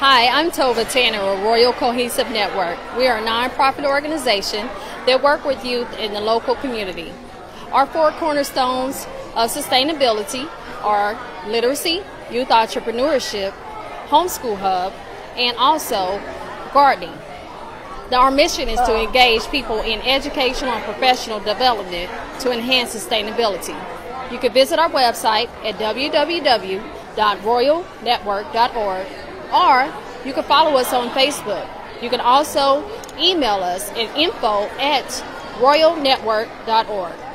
Hi, I'm Tova Tanner of Royale Cohesive Network. We are a nonprofit organization that work with youth in the local community. Our four cornerstones of sustainability are literacy, youth entrepreneurship, homeschool hub, and also gardening. Now, our mission is to engage people in educational and professional development to enhance sustainability. You can visit our website at www.royalnetwork.org or you can follow us on Facebook. You can also email us at info at royalnetwork.org.